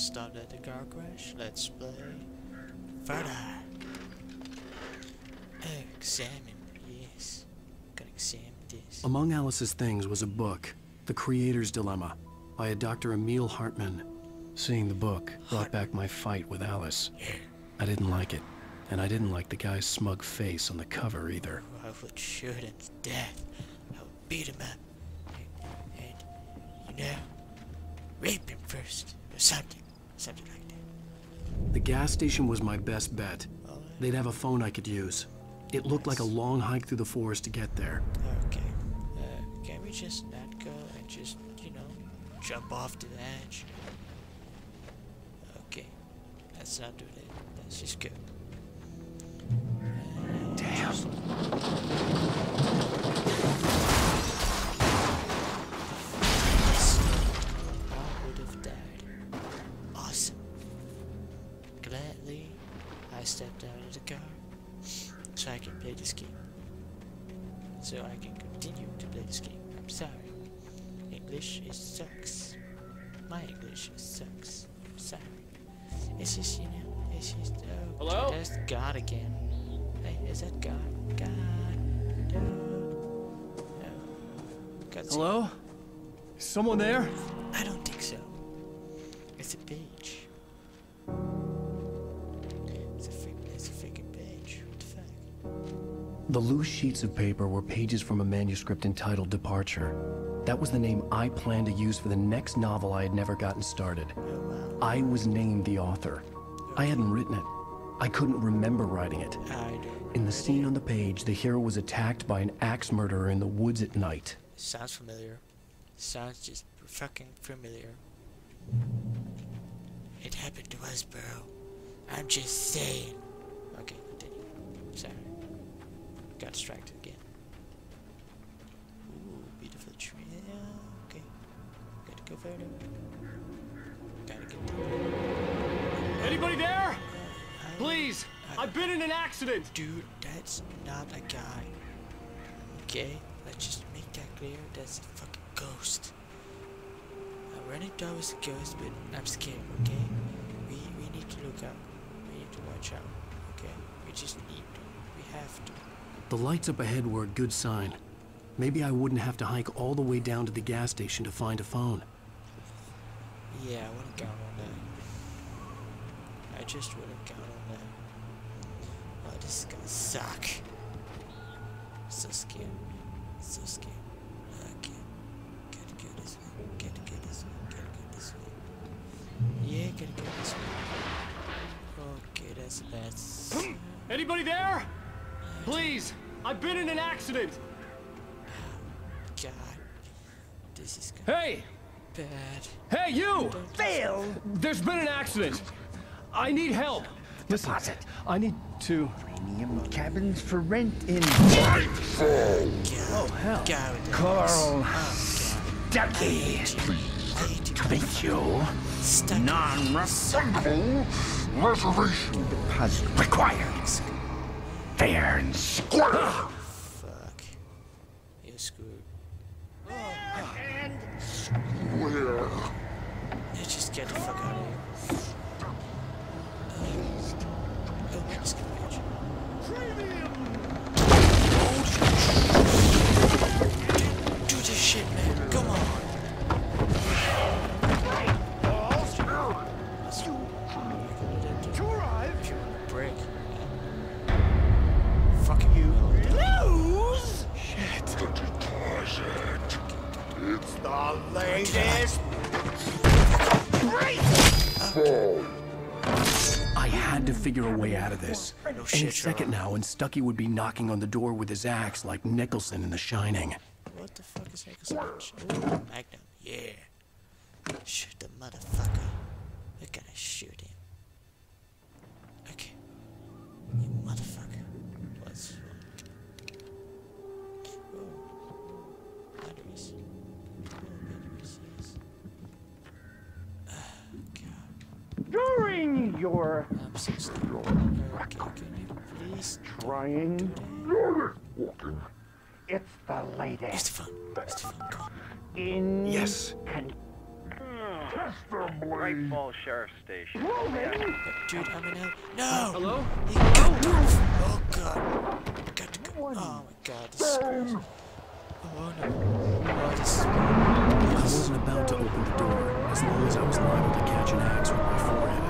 Stopped at the car crash. Let's play further. Examine, yes. Gotta examine this. Among Alice's things was a book, The Creator's Dilemma, by a Dr. Emil Hartman. Seeing the book brought back my fight with Alice. I didn't like it, and I didn't like the guy's smug face on the cover either. I would shoot him to death. I would beat him up. And you know, rape him first. Or something. Something like that. The gas station was my best bet. They'd have a phone I could use. It looked like a long hike through the forest to get there. Okay. Uh, can we just not go and just, you know, jump off to the edge? Okay. Let's not do that. Let's just go. God again. Hey, is that God? God. No. No. God's Hello? Is someone there? I don't think so. It's a page. It's a freak, it's a freaking page. What the fuck? The loose sheets of paper were pages from a manuscript entitled Departure. That was the name I planned to use for the next novel I had never gotten started. Oh wow. I was named the author. I hadn't written it. I couldn't remember writing it. I don't. In the scene on the page, the hero was attacked by an axe murderer in the woods at night. Sounds familiar. Sounds just fucking familiar. It happened to us, bro. I'm just saying. Okay, continue. Sorry. Got distracted again. Ooh, beautiful tree. Yeah, okay. Gotta go further. Gotta get there. Anybody there? Please, I've been in an accident. Dude, that's not a guy. Okay? Let's just make that clear. That's a fucking ghost. I'm running towards the ghost, but I'm scared, okay? We we need to look out. We need to watch out. Okay? We just need to. We have to. The lights up ahead were a good sign. Maybe I wouldn't have to hike all the way down to the gas station to find a phone. Yeah, I wouldn't count on that. I just wouldn't count on that. Oh, this is gonna suck. So scared. So scared. Okay. Gotta go this way. Gotta go this way. Gotta go this way. Yeah, gotta go this way. Okay, that's bad. s- hmm, Anybody there? Please, I've been in an accident. Ah, God. This is gonna Hey, be bad. hey, you! Fail! There's been an accident. I need help. Listen, Deposit. I need to. Premium cabins for rent in God. Oh hell! Oh, God. with Oh, Ducky. I hate you. To make you non-refundable reservation deposit required. Fair and square. Ah, fuck. You're screwed. And You just get the fuck out arrive, Break. Fuck you. lose. Shit. The deposit. It's the latest. Great. I had to figure a way out of this. No Any shit, second now, and Stucky would be knocking on the door with his axe like Nicholson in The Shining. What the fuck is Nicholson? Ooh, Magnum. Yeah. Shoot the motherfucker. We're gonna shoot him. During your I'm so sorry. Can you please trying, it's the It's latest the phone. It's the phone. Come on. in Yes. and Great Sheriff Station. Dude, I'm in out. No! Hello? He oh, got to. Oh god. Got to go. Oh my god, this is crazy. Oh no. Oh, this is. I wasn't about to open the door as long as I was liable to catch an axe with my forehead.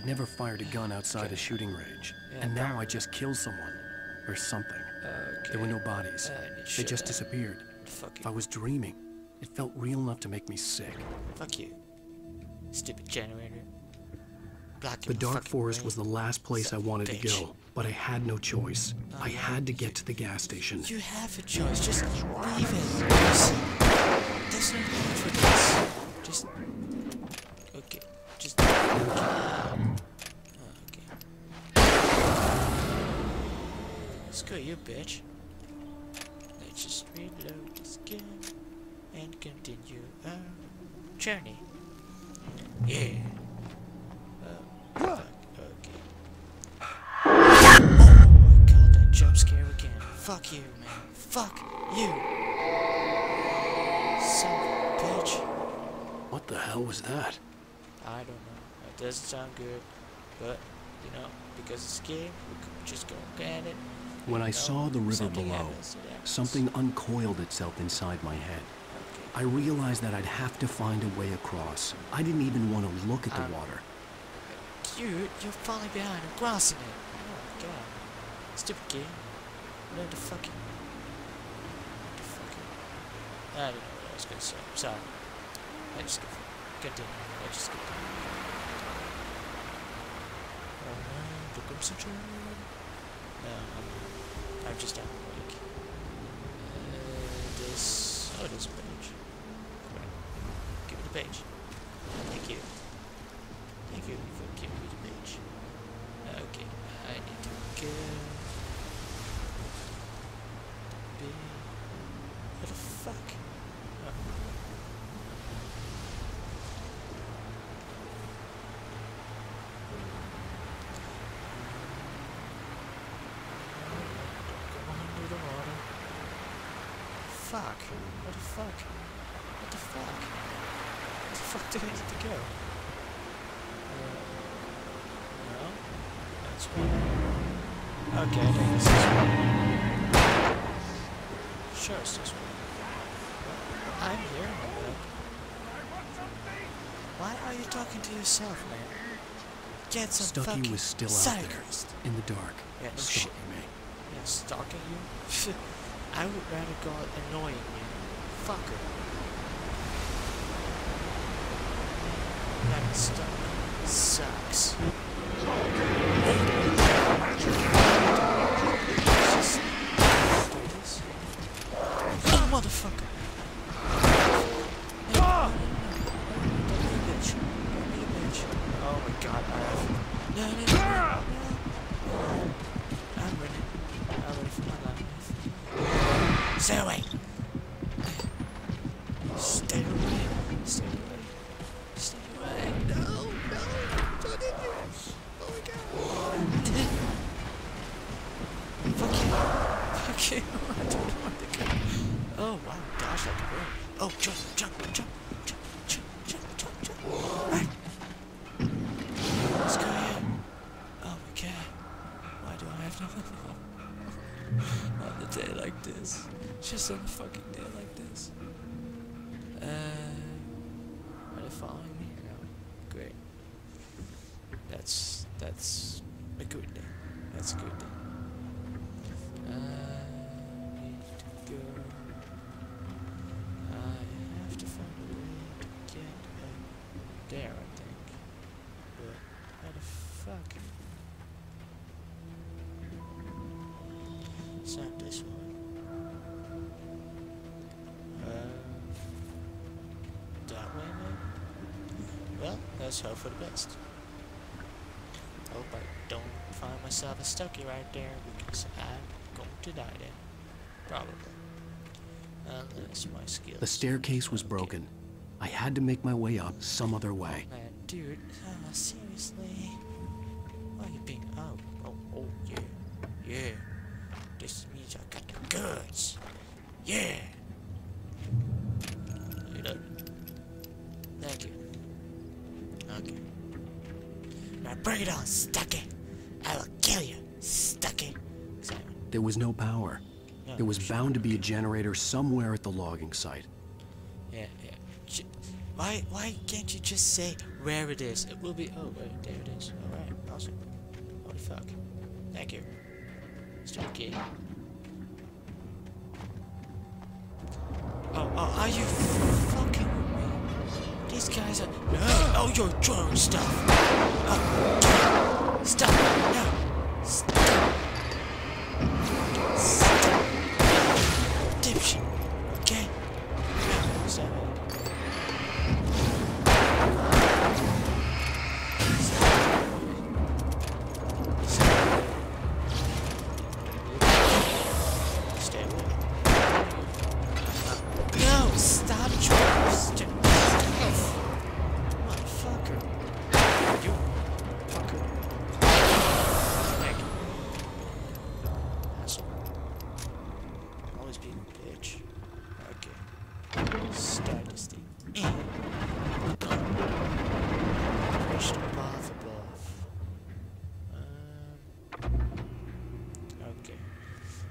I'd never fired a gun outside a shooting range, Yeah, and now I just killed someone. Or something. Okay. There were no bodies. Uh, They just disappeared. Fuck If I was dreaming, it felt real enough to make me sick. Fuck you. Stupid generator. Block The dark forest way. was the last place I Son of a wanted to go, but I had no choice. Oh, I had to get to the gas station. You have a choice. Just leave it. There's no need for this. Just. Okay. Just. Okay. Screw you, bitch. Let's just reload this gun and continue our journey. Yeah. Oh, fuck. Okay. Oh my god, that jump scare again. Fuck you, man. Fuck you. Son of a bitch. What the hell was that? I don't know. That doesn't sound good. But, you know, because it's a game, we could just go get it. When I saw the river below, happens, it happens. something uncoiled itself inside my head. I realized that I'd have to find a way across. I didn't even want to look at the Um, water. Dude, you're falling behind and crossing it. Oh my god. Stupid game. Learn to fucking. To fucking. I don't know what I was gonna say. Sorry. I just continue. I just continue. No, the Crimson Train. No, I'm, I'm just out awake. Uh, this. Oh, there's a page. Right. Give me the page. Thank you. Thank you for giving me the page. Okay, I need to go. Be. What the fuck? Oh. Go under the water. Fuck. What the fuck? What the fuck? What the fuck do I need to go? Uh, no? That's one. Okay, I think this is one. Sure, it's this one. I'm here, man. Why are you talking to yourself, man? Get some Stucky fucking was still out cyclist. there, in the dark, Yeah, no stalking shit. me. Yeah, stalking you? I would rather God annoying you. fucker. That stuff sucks. Let's hope for the best. Hope I don't find myself a stucky right there because I'm going to die there. Probably. Unless my skills. The staircase was broken. I had to make my way up some other way. Man, dude, uh, seriously? Why are you being. Oh, oh, oh, yeah. Yeah. This means I got the goods. Yeah. Bring it on, Stucky. I will kill you, Stucky. There was no power. No, There was sure. bound to be a generator somewhere at the logging site. Yeah, yeah. Why, why can't you just say where it is? It will be. Oh, wait, there it is. All right, awesome. Holy fuck! Thank you. Start key. Oh, oh, are you fucking with me? These guys are. Oh, you're throwing stuff. Oh, stop! No! Stop!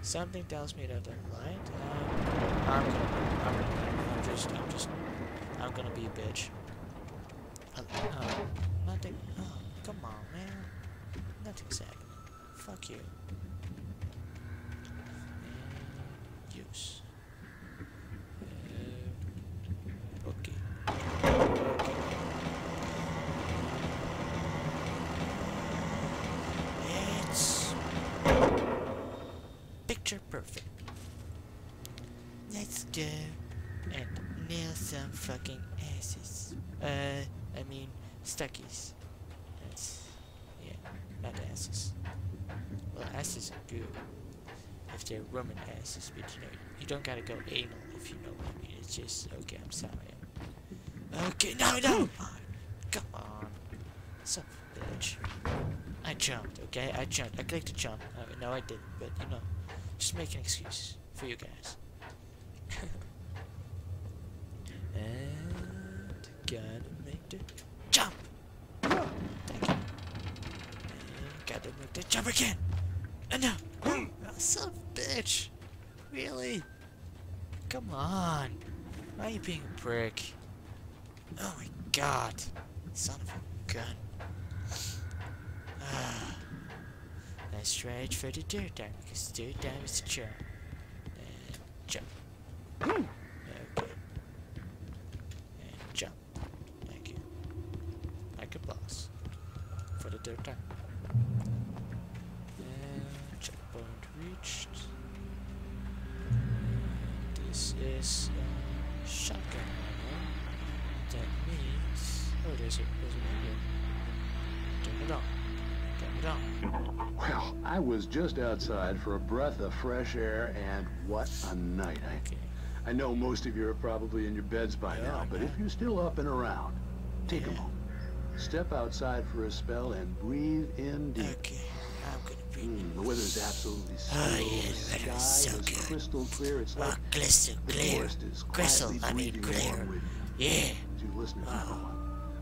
Something tells me that I'm right. Um, I'm gonna, I'm gonna, I'm just, I'm just, I'm gonna be a bitch. Uh, oh, nothing. Oh, come on, man. Not exactly. Fuck you. And use. Uh, okay. It's picture perfect. Let's go and nail some fucking asses. Uh, I mean stuckies. That's yeah, not asses. Well, asses are good if they're Roman asses, but you know you don't gotta go anal if you know what I mean. It's just okay. I'm sorry. Okay, no, no. Come on, a bitch. I jumped, okay? I jumped. I clicked to jump. Uh, no, I didn't, but you know, just make an excuse for you guys. and gotta make the jump. Thank you. And gotta make the jump again. And no. Oh, son of a bitch. Really? Come on. Why are you being a prick? Oh my god. Son of a gun. Ah. Let's try it for the third time because third time is the charm. And jump. Hmm. Outside for a breath of fresh air, and what a night. Okay. I, I know most of you are probably in your beds by Yeah, now, but if you're still up and around, take a moment. Step outside for a spell and breathe in deep. Okay. I'm gonna Mm, the weather's absolutely still. Oh, yeah, the the sky weather is so is good. crystal clear. It's Oh, like crystal clear. Crystal, I mean clear. along with you. Yeah. To listeners Oh.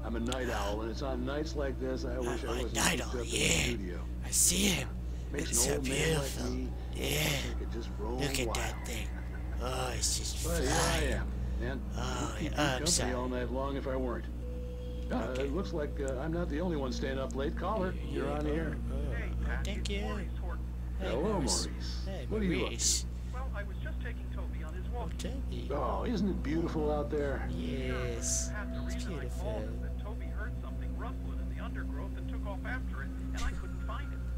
I'm a night owl, and it's on nights like this I wish I'm I a wasn't night cooped owl, up in the yeah. studio. I see him. Makes It's so beautiful. like Yeah. Just Look at wild. that thing. Oh, it's just But here I flying. am, and Oh, I'd keep yeah, you I'm sorry. all night long if I weren't. Uh, Okay. It looks like uh, I'm not the only one staying up late. Caller, you're on the air. Oh, oh, thank you. Hey, Hello, Maurice. Maurice. Hey, What are you up to? Well, I was just taking Toby on his Oh, walk. Toby. Oh, isn't it beautiful out there? Yes. It's reason I beautiful. that Toby heard something rustling in the undergrowth and took off after it, and I couldn't find it.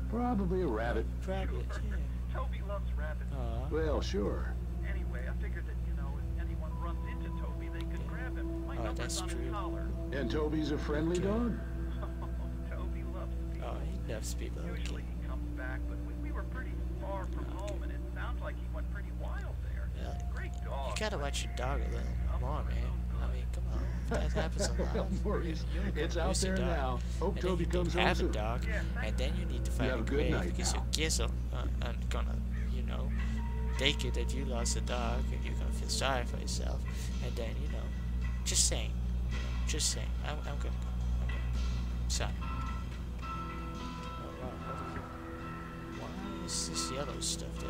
Probably a rabbit. Probably, yeah. Toby loves rabbits. Aw. Well, sure. Anyway, I figured that, you know, if anyone runs into Toby, they could grab him. My Oh, number's that's on true. his collar. And Toby's a friendly dog? Toby loves people. Oh, he loves people. Usually Okay. he comes back, but we, we were pretty far from home, and it sounds like he went pretty wild there. Yeah. Great You gotta watch your dog a little more, man. I mean, come on. That happens a lot. Well, Maurice, You don't it's wanna out lose your there dog. now. Hope and Toby then you comes can home have soon. a dog, and then you need to find have a a good grave night because now. your kids are, uh, are gonna, you know, take it that you lost a dog, and you're gonna feel sorry for yourself, and then you know, just saying, you know, just saying, I'm, I'm gonna go. I'm gonna go. Sorry. Wow, what is it? Why is this yellow stuff there?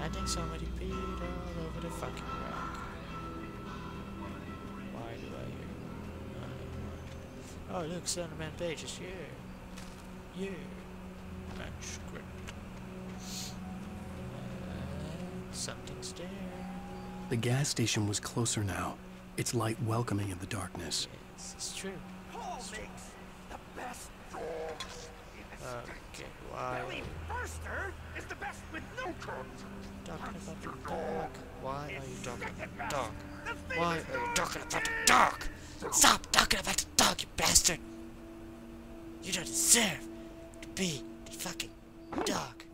I think somebody peed all over the fucking rock. Oh, look, Slenderman pages. Yeah. Yeah. Manuscript. Uh, something's there. The gas station was closer now, its light welcoming in the darkness. Yes, it's true. Paul makes the best dogs in the Okay, why Billy Burster is the best with no coats. talking about the dog? Why are you talking about the dog? Why are you talking about the dog? Stop talking about the you bastard! You don't deserve to be the fucking dog.